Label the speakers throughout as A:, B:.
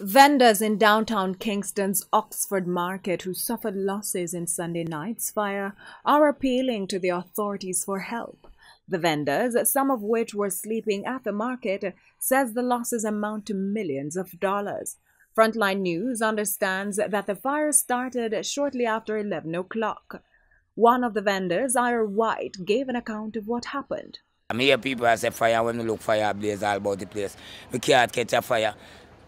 A: Vendors in downtown Kingston's Oxford Market who suffered losses in Sunday night's fire are appealing to the authorities for help. The vendors, some of which were sleeping at the market, says the losses amount to millions of dollars. Frontline News understands that the fire started shortly after 11 o'clock. One of the vendors, Ira White, gave an account of what happened.
B: I hear people say fire when we look fire blaze all about the place. We can't catch a fire.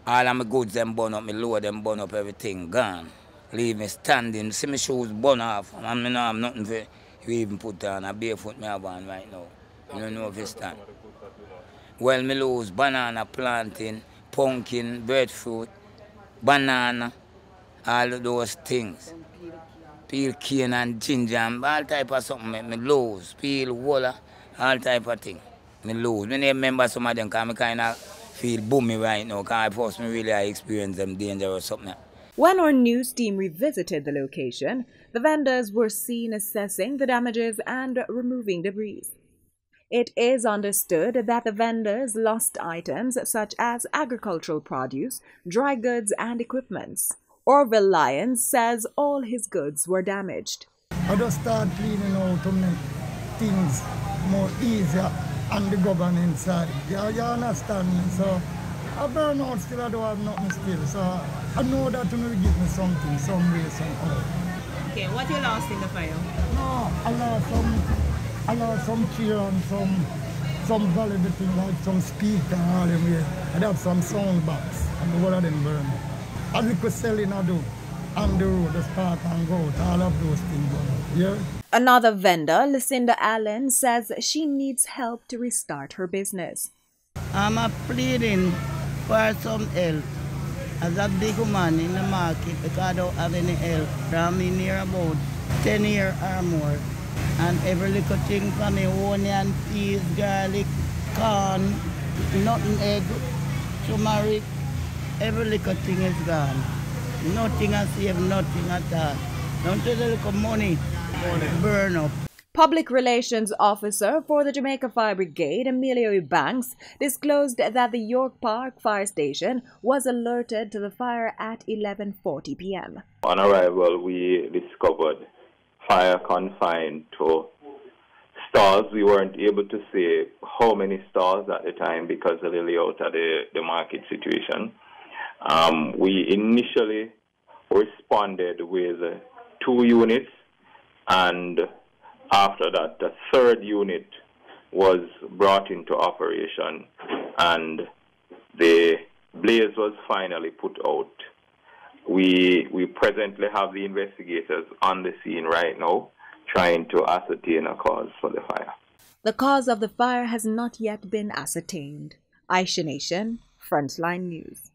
B: All of my goods them burn up, my load them burn up, everything gone. Leave me standing, see my shoes burn off, I don't have nothing for you even put on. A barefoot me have on right now. I don't know if it's stand. Well, me lose banana planting, pumpkin, breadfruit, banana, all of those things. Peel cane and ginger and all type of something me, me lose. Peel, water, all type of thing. Me lose. Me remember some of them because I kind of feel boomy right now because I first me really I experience them danger or something.
A: When our news team revisited the location, the vendors were seen assessing the damages and removing debris. It is understood that the vendors lost items such as agricultural produce, dry goods, and equipments. Orville Lyons says all his goods were damaged.
C: I just start cleaning out to make things more easier and the government side. You, you understand me? So I burn out still, I don't have nothing still. So I know that you will give me something, some way, somehow.
D: Okay, what you lost in the fire?
C: No, I lost some, I lost some chair and some, some valuable thing like some speaker and all them way. I have some sound box and the whole of them burn. We could sell in, I do on the road, the start and go out, all of those things. Yeah?
A: Another vendor, Lucinda Allen, says she needs help to restart her business.
E: I'm a pleading for some help as a big woman in the market because I don't have any help. I'm in about 10 years or more. And every little thing for me, onion, peas, garlic, corn, nothing egg, turmeric, every little thing is gone. Nothing I save, nothing at all. Don't take the little money, burn up.
A: Public Relations Officer for the Jamaica Fire Brigade, Emelio Ebanks, disclosed that the York Park Fire Station was alerted to the fire at 11:40 p.m.
F: On arrival, we discovered fire confined to stores. We weren't able to say how many stores at the time because of the layout of the, the market situation. Um, we initially responded with two units and after that, the third unit was brought into operation and the blaze was finally put out. We, we presently have the investigators on the scene right now trying to ascertain a cause for the fire.
A: The cause of the fire has not yet been ascertained. Aisha Nation, Frontline News.